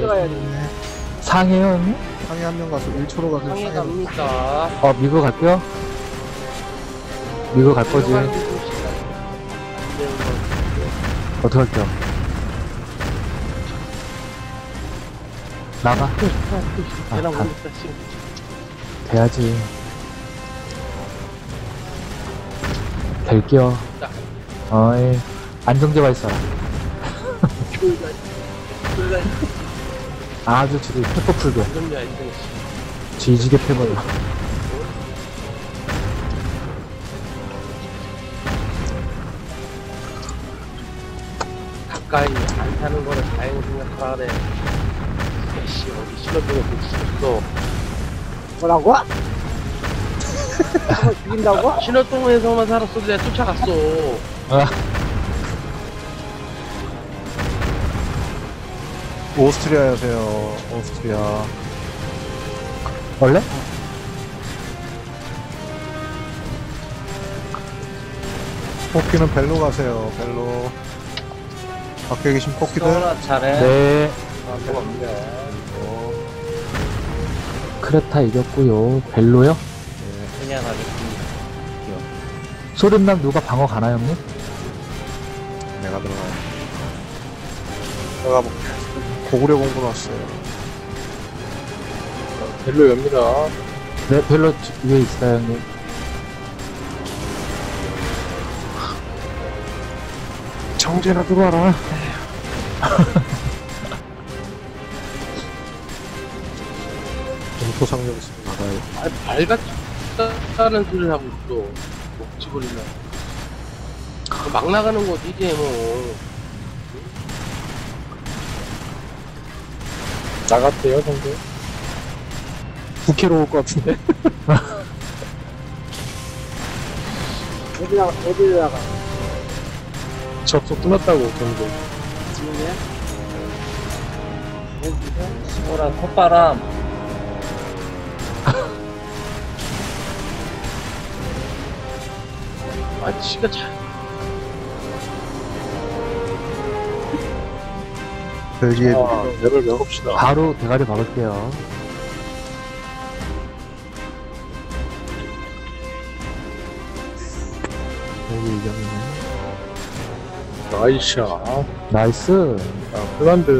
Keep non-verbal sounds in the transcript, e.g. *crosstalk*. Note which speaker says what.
Speaker 1: 들어가야 돼.
Speaker 2: 상해요, 형님?
Speaker 3: 상해 한 명 가서 1초로 가서
Speaker 1: 상해
Speaker 3: 상해
Speaker 1: 갑니다.
Speaker 2: 어, 미국 갈게요? 미국 갈 거지.
Speaker 1: 들어가는. 안 되는 거.
Speaker 2: 어떻게 할게요? 나가?
Speaker 1: 대랑
Speaker 2: 아,
Speaker 1: 모르겠다, 지금.
Speaker 2: 돼야지. 될게요. 어이, 안정제가 있어라. *laughs* 아주 지금 페퍼 풀게.
Speaker 1: 이놈이야, 이놈이.
Speaker 2: 지지게 패버려.
Speaker 1: 가까이 안 사는 거를 다행히 생각하래. 씨, 어디 신호등에 붙였어.
Speaker 4: 뭐라고? *laughs* 죽인다고?
Speaker 1: 신호등에서만 살았어도 내가 쫓아갔어.
Speaker 2: 아,
Speaker 3: 오스트리아여세요 오스트리아
Speaker 2: 원래?
Speaker 3: 포키는 벨로 가세요 벨로 밖에 계신 포키들
Speaker 1: 서울아, 잘해.
Speaker 2: 네.
Speaker 1: 아, 없네.
Speaker 3: 어,
Speaker 2: 크레타 이겼고요. 벨로요?
Speaker 1: 그냥 하겠습니다.
Speaker 2: 소림남 누가 방어 가나요, 형님?
Speaker 3: 내가 들어가요 내가 뭐 고구려 공부 났어요
Speaker 1: 별로 엽니다.
Speaker 2: 네, 벨로 지- 위에 있어요, 형님.
Speaker 3: 정제나 들어와라 공포 상륙 있으면 나가요
Speaker 1: 아, 밝았다는 소리를 하고 있어. 목지버리나. 막 나가는 거지, 이제 뭐.
Speaker 3: 나갔대요 정제 부캐로 올것 같은데
Speaker 4: 어디 나가, 어디 나가?
Speaker 3: 접속 끝났다고 정제
Speaker 4: 지금이야?
Speaker 1: 시골한 콧바람. 아, 지가 참.
Speaker 3: 벨기에
Speaker 1: 아.
Speaker 3: 맵을 열읍시다
Speaker 2: 바로 대가리 박을게요.
Speaker 3: 여기 이겼네
Speaker 1: 나이샤.
Speaker 2: 나이스.
Speaker 3: 폴란드